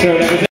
So